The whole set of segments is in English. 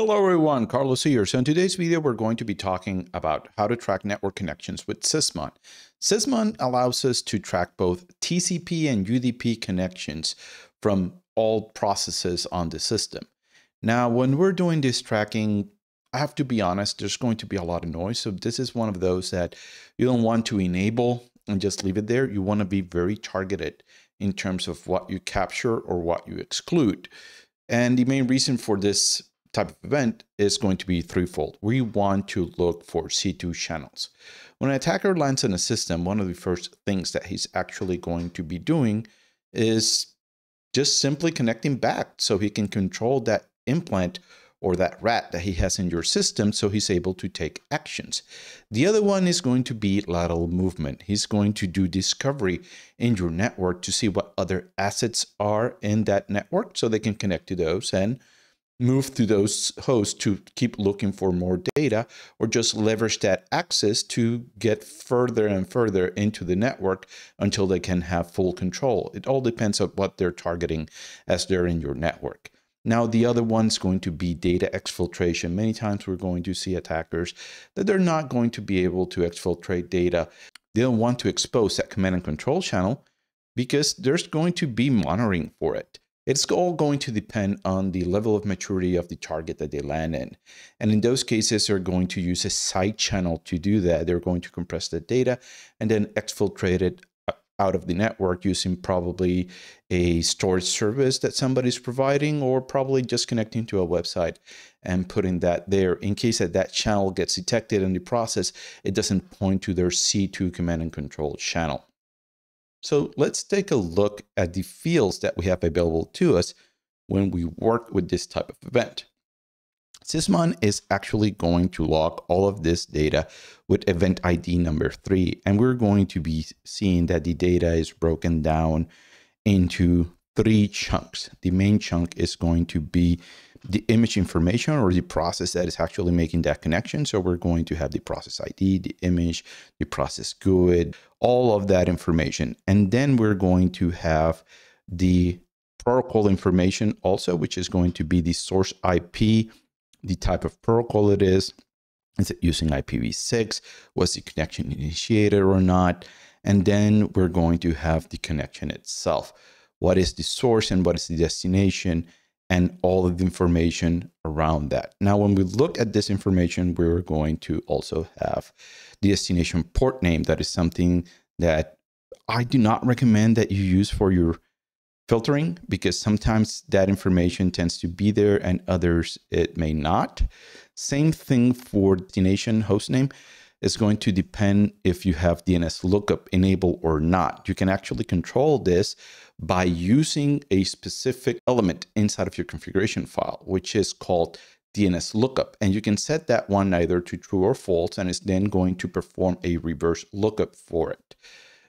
Hello everyone, Carlos here. So in today's video, we're going to be talking about how to track network connections with Sysmon. Sysmon allows us to track both TCP and UDP connections from all processes on the system. Now, when we're doing this tracking, I have to be honest, there's going to be a lot of noise. So this is one of those that you don't want to enable and just leave it there. You want to be very targeted in terms of what you capture or what you exclude. And the main reason for this type of event is going to be threefold. We want to look for C2 channels. When an attacker lands in a system, one of the first things that he's actually going to be doing is just simply connecting back so he can control that implant or that rat that he has in your system so he's able to take actions. The other one is going to be lateral movement. He's going to do discovery in your network to see what other assets are in that network so they can connect to those and move to those hosts to keep looking for more data or just leverage that access to get further and further into the network until they can have full control. It all depends on what they're targeting as they're in your network. Now, the other one's going to be data exfiltration. Many times we're going to see attackers that they're not going to be able to exfiltrate data. They don't want to expose that command and control channel because there's going to be monitoring for it. It's all going to depend on the level of maturity of the target that they land in. And in those cases, they're going to use a side channel to do that. They're going to compress the data and then exfiltrate it uh, out of the network using probably a storage service that somebody's providing or probably just connecting to a website and putting that there in case that that channel gets detected in the process it doesn't point to their c2 command and control channel so let's take a look at the fields that we have available to us when we work with this type of event. Sysmon is actually going to log all of this data with event ID number three, and we're going to be seeing that the data is broken down into three chunks. The main chunk is going to be the image information or the process that is actually making that connection. So we're going to have the process ID, the image, the process GUID, all of that information. And then we're going to have the protocol information also, which is going to be the source IP, the type of protocol it is. Is it using IPv6? Was the connection initiated or not? And then we're going to have the connection itself. What is the source and what is the destination? and all of the information around that. Now, when we look at this information, we're going to also have the destination port name. That is something that I do not recommend that you use for your filtering because sometimes that information tends to be there and others it may not. Same thing for destination host name is going to depend if you have DNS lookup enabled or not. You can actually control this by using a specific element inside of your configuration file, which is called DNS lookup. And you can set that one either to true or false, and it's then going to perform a reverse lookup for it.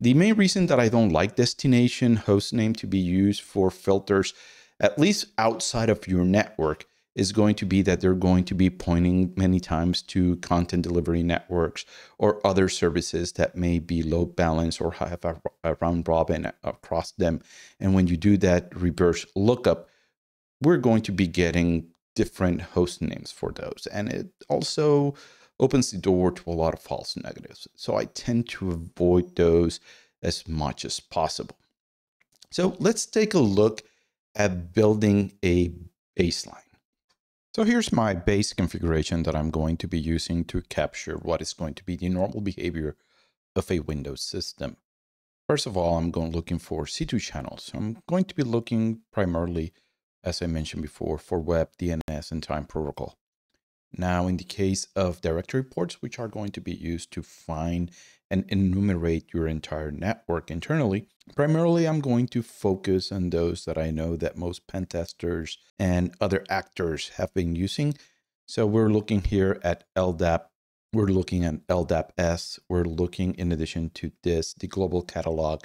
The main reason that I don't like destination hostname to be used for filters, at least outside of your network, is going to be that they're going to be pointing many times to content delivery networks or other services that may be load balance or have a, a round robin across them. And when you do that reverse lookup, we're going to be getting different host names for those. And it also opens the door to a lot of false negatives. So I tend to avoid those as much as possible. So let's take a look at building a baseline. So here's my base configuration that I'm going to be using to capture what is going to be the normal behavior of a Windows system. First of all, I'm going looking for C2 channels. I'm going to be looking primarily, as I mentioned before, for web, DNS, and time protocol. Now, in the case of directory ports, which are going to be used to find and enumerate your entire network internally, primarily I'm going to focus on those that I know that most pen testers and other actors have been using. So we're looking here at LDAP. We're looking at LDAP-S. We're looking, in addition to this, the global catalog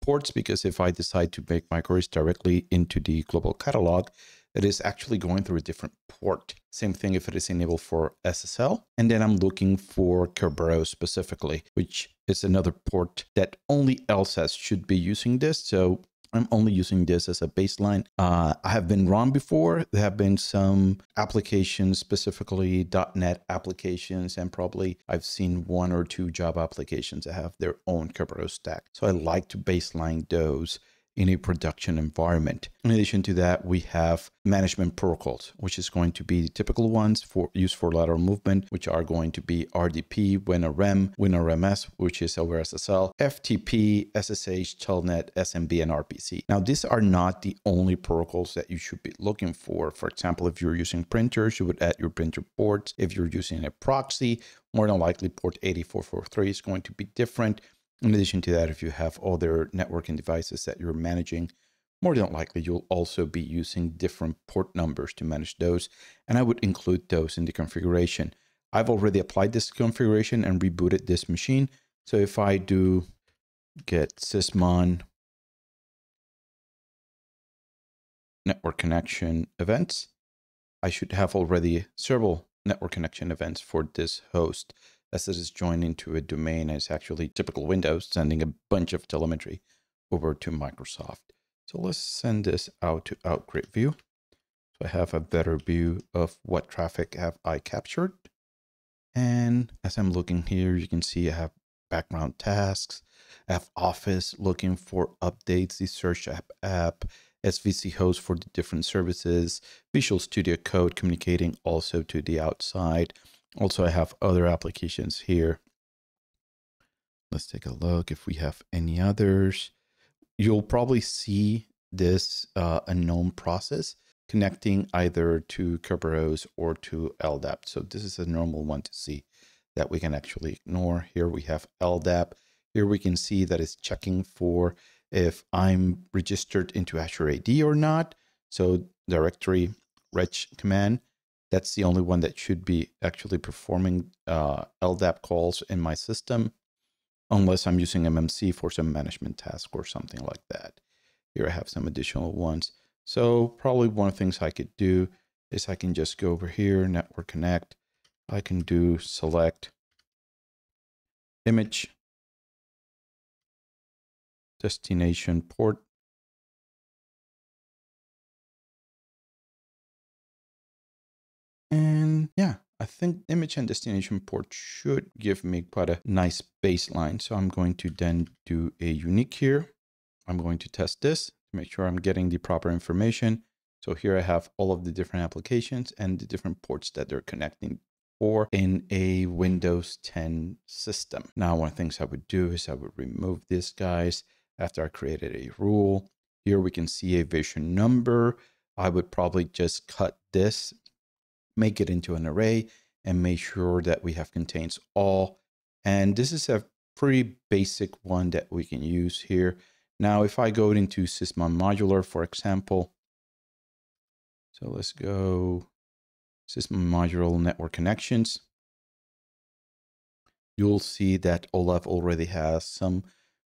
ports, because if I decide to make my queries directly into the global catalog, it is actually going through a different port. Same thing if it is enabled for SSL. And then I'm looking for Kerberos specifically, which is another port that only LSASS should be using this. So I'm only using this as a baseline. Uh, I have been wrong before. There have been some applications, specifically .NET applications, and probably I've seen one or two Java applications that have their own Kerberos stack. So I like to baseline those in a production environment. In addition to that, we have management protocols, which is going to be the typical ones for use for lateral movement, which are going to be RDP, WinRM, WinRMS, which is over SSL, FTP, SSH, Telnet, SMB, and RPC. Now, these are not the only protocols that you should be looking for. For example, if you're using printers, you would add your printer ports. If you're using a proxy, more than likely port 8443 is going to be different. In addition to that, if you have other networking devices that you're managing, more than likely you'll also be using different port numbers to manage those. And I would include those in the configuration. I've already applied this configuration and rebooted this machine. So if I do get sysmon network connection events, I should have already several network connection events for this host as it is joined into a domain as actually typical Windows, sending a bunch of telemetry over to Microsoft. So let's send this out to Out-GridView. So I have a better view of what traffic have I captured. And as I'm looking here, you can see I have background tasks. I have Office looking for updates, the Search app app, SVC host for the different services, Visual Studio Code communicating also to the outside, also, I have other applications here. Let's take a look if we have any others. You'll probably see this uh, unknown process connecting either to Kerberos or to LDAP. So this is a normal one to see that we can actually ignore. Here we have LDAP. Here we can see that it's checking for if I'm registered into Azure AD or not. So directory reg command that's the only one that should be actually performing uh, LDAP calls in my system, unless I'm using MMC for some management task or something like that. Here I have some additional ones. So probably one of the things I could do is I can just go over here, Network Connect. I can do select image destination port And yeah, I think image and destination port should give me quite a nice baseline. So I'm going to then do a unique here. I'm going to test this to make sure I'm getting the proper information. So here I have all of the different applications and the different ports that they're connecting for in a Windows 10 system. Now, one of the things I would do is I would remove these guys after I created a rule. Here we can see a version number. I would probably just cut this make it into an array and make sure that we have contains all. And this is a pretty basic one that we can use here. Now, if I go into Sysmon modular, for example, so let's go Sysmon modular network connections. You'll see that Olaf already has some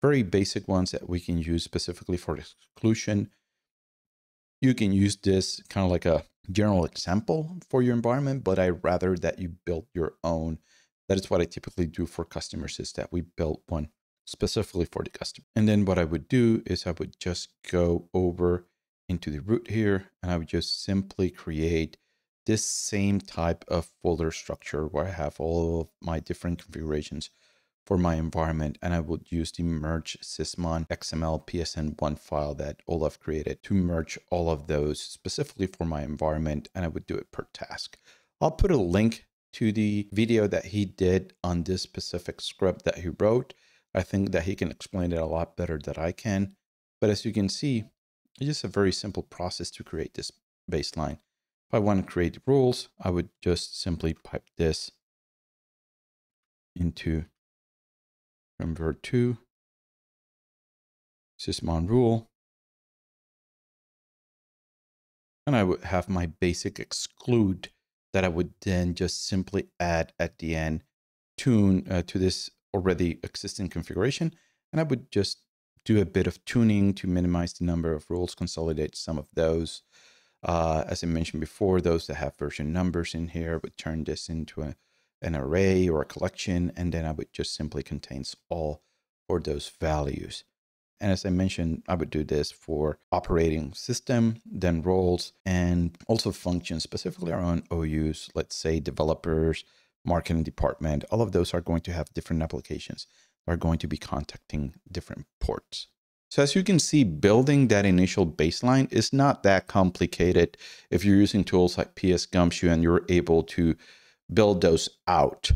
very basic ones that we can use specifically for exclusion. You can use this kind of like a general example for your environment, but I rather that you build your own. That is what I typically do for customers is that we build one specifically for the customer. And then what I would do is I would just go over into the root here and I would just simply create this same type of folder structure where I have all of my different configurations for my environment and I would use the merge sysmon XML PSN1 file that Olaf created to merge all of those specifically for my environment and I would do it per task. I'll put a link to the video that he did on this specific script that he wrote. I think that he can explain it a lot better than I can. But as you can see, it's just a very simple process to create this baseline. If I want to create rules, I would just simply pipe this into convert to sysmon rule. And I would have my basic exclude that I would then just simply add at the end tune uh, to this already existing configuration. And I would just do a bit of tuning to minimize the number of rules, consolidate some of those. Uh, as I mentioned before, those that have version numbers in here would turn this into a an array or a collection, and then I would just simply contains all for those values. And as I mentioned, I would do this for operating system, then roles, and also functions, specifically around OUs, let's say developers, marketing department. All of those are going to have different applications, are going to be contacting different ports. So as you can see, building that initial baseline is not that complicated if you're using tools like PSGumshoe and you're able to build those out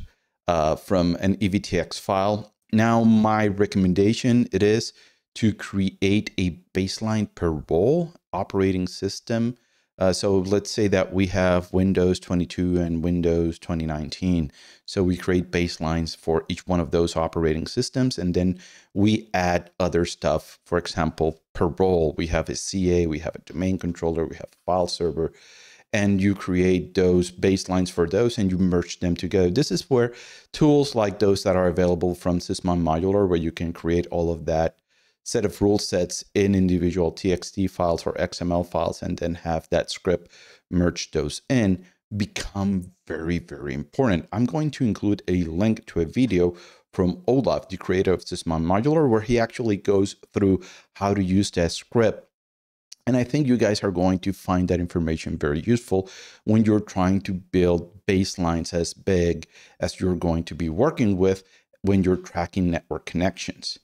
uh, from an EVTX file. Now, my recommendation it is to create a baseline per role operating system. Uh, so let's say that we have Windows 22 and Windows 2019. So we create baselines for each one of those operating systems, and then we add other stuff. For example, per role, we have a CA, we have a domain controller, we have a file server, and you create those baselines for those and you merge them together. This is where tools like those that are available from Sysmon Modular, where you can create all of that set of rule sets in individual TXT files or XML files and then have that script merge those in become very, very important. I'm going to include a link to a video from Olaf, the creator of Sysmon Modular, where he actually goes through how to use that script and I think you guys are going to find that information very useful when you're trying to build baselines as big as you're going to be working with when you're tracking network connections.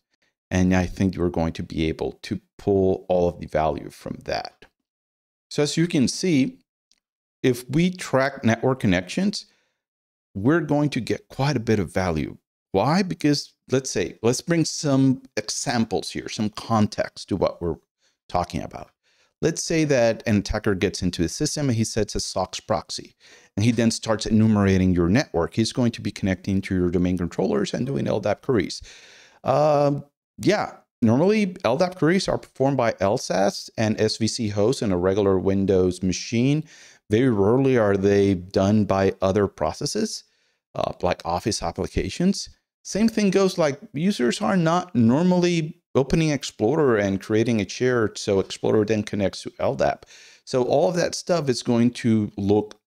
And I think you're going to be able to pull all of the value from that. So as you can see, if we track network connections, we're going to get quite a bit of value. Why? Because let's say, let's bring some examples here, some context to what we're talking about. Let's say that an attacker gets into the system and he sets a SOCKS proxy, and he then starts enumerating your network. He's going to be connecting to your domain controllers and doing LDAP queries. Uh, yeah, normally LDAP queries are performed by LSASS and SVC hosts in a regular Windows machine. Very rarely are they done by other processes, uh, like Office applications. Same thing goes like users are not normally opening Explorer and creating a chair so Explorer then connects to LDAP. So all of that stuff is going to look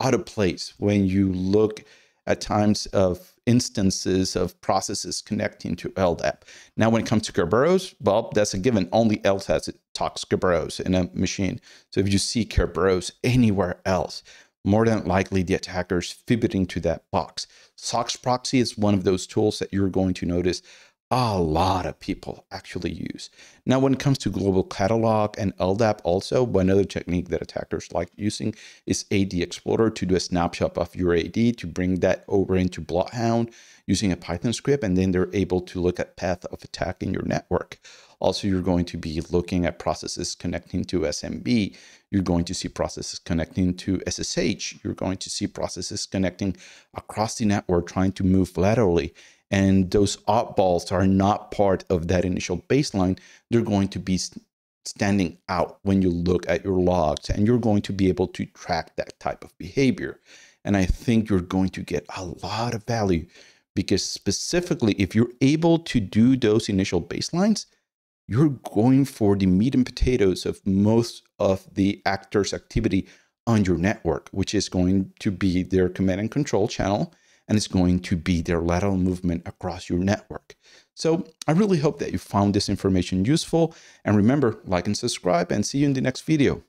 out of place when you look at times of instances of processes connecting to LDAP. Now, when it comes to Kerberos, well, that's a given. Only it talks Kerberos in a machine. So if you see Kerberos anywhere else, more than likely the attacker is fitting to that box. SOCKS proxy is one of those tools that you're going to notice a lot of people actually use. Now, when it comes to global catalog and LDAP also, one other technique that attackers like using is AD Explorer to do a snapshot of your AD to bring that over into Bloodhound using a Python script, and then they're able to look at path of attack in your network. Also, you're going to be looking at processes connecting to SMB. You're going to see processes connecting to SSH. You're going to see processes connecting across the network, trying to move laterally and those oddballs are not part of that initial baseline, they're going to be standing out when you look at your logs and you're going to be able to track that type of behavior. And I think you're going to get a lot of value because specifically if you're able to do those initial baselines, you're going for the meat and potatoes of most of the actors' activity on your network, which is going to be their command and control channel and it's going to be their lateral movement across your network. So I really hope that you found this information useful. And remember, like and subscribe and see you in the next video.